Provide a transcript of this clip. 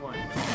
One.